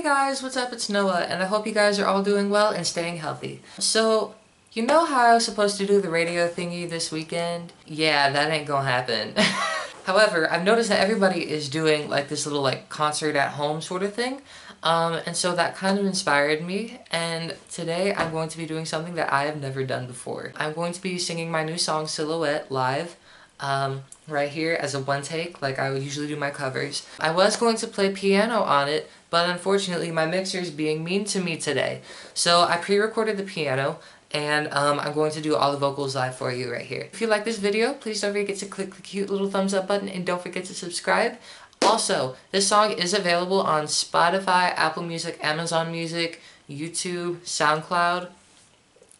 Hey guys, what's up? It's Noah, and I hope you guys are all doing well and staying healthy. So, you know how I was supposed to do the radio thingy this weekend? Yeah, that ain't gonna happen. However, I've noticed that everybody is doing like this little like concert at home sort of thing. Um, and so that kind of inspired me and today I'm going to be doing something that I have never done before. I'm going to be singing my new song Silhouette live um, right here as a one take like I would usually do my covers. I was going to play piano on it but unfortunately my mixer is being mean to me today. So I pre-recorded the piano and um, I'm going to do all the vocals live for you right here. If you like this video, please don't forget to click the cute little thumbs up button and don't forget to subscribe. Also, this song is available on Spotify, Apple Music, Amazon Music, YouTube, SoundCloud,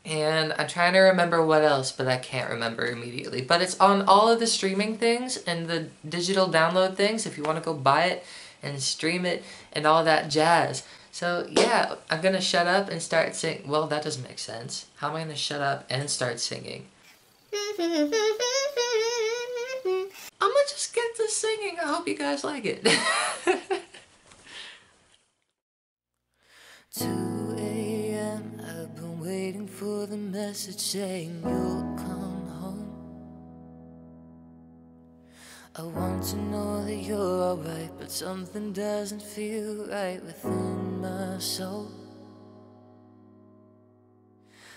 and I'm trying to remember what else, but I can't remember immediately. But it's on all of the streaming things and the digital download things if you want to go buy it and stream it and all that jazz. So yeah, I'm gonna shut up and start sing. Well, that doesn't make sense. How am I gonna shut up and start singing? I'm gonna just get to singing. I hope you guys like it. message saying you'll come home. I want to know that you're alright, but something doesn't feel right within my soul.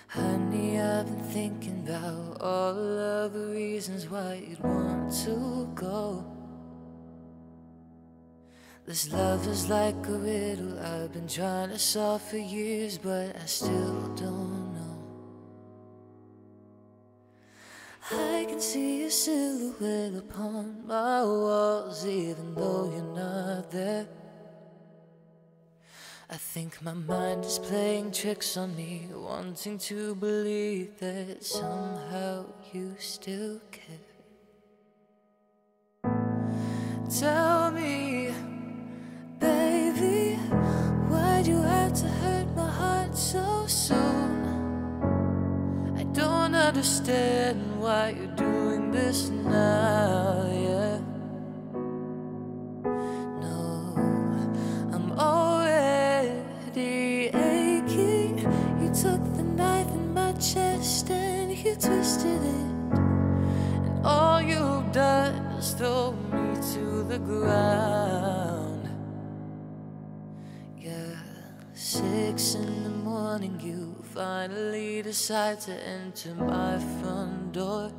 Honey, I've been thinking about all of the reasons why you'd want to go. This love is like a riddle I've been trying to solve for years, but I still don't see your silhouette upon my walls, even though you're not there. I think my mind is playing tricks on me, wanting to believe that somehow you still care. Understand why you're doing this now, yeah. No, I'm already aching. You took the knife in my chest and you twisted it. And all you've done is throw me to the ground. Yeah, six in the morning, you finally decide to enter my front door.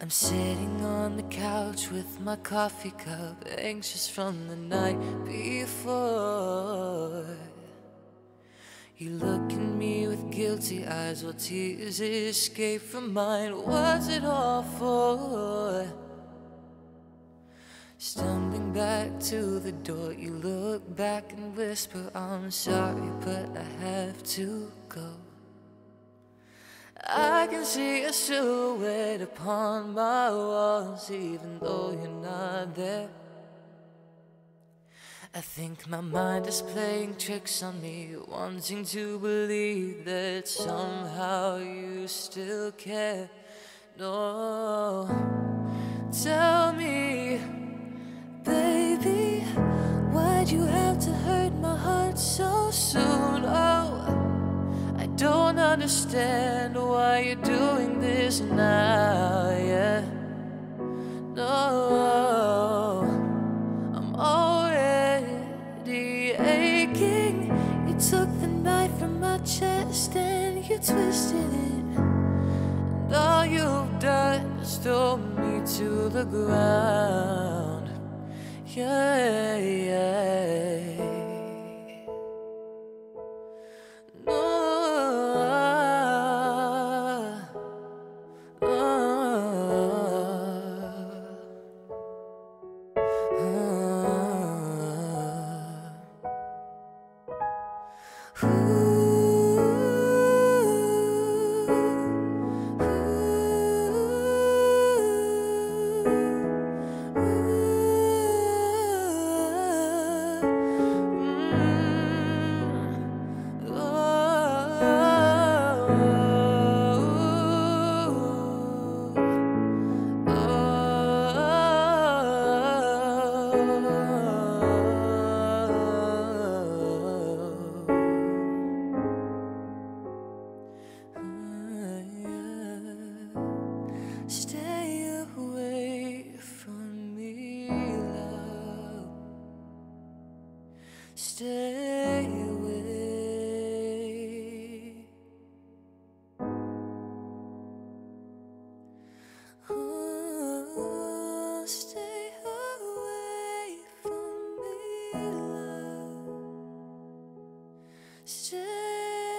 I'm sitting on the couch with my coffee cup, anxious from the night before. You look at me with guilty eyes while tears escape from mine. What's it all for? Stumbling back to the door, you look back and whisper, I'm sorry, but I have to go. I can see a silhouette upon my walls, even though you're not there. I think my mind is playing tricks on me, wanting to believe that somehow you still care. No, tell soon? Oh, I don't understand why you're doing this now, yeah. No, I'm already aching. You took the knife from my chest and you twisted it. And all you've done is throw me to the ground. Yeah, yeah.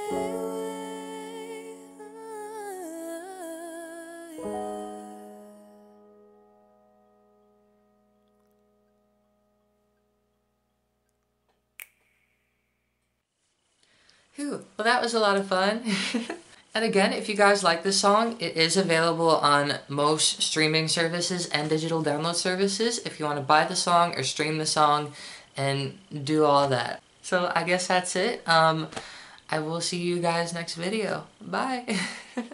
Whew. Well, that was a lot of fun. and again, if you guys like this song, it is available on most streaming services and digital download services if you want to buy the song or stream the song and do all that. So I guess that's it. Um, I will see you guys next video. Bye.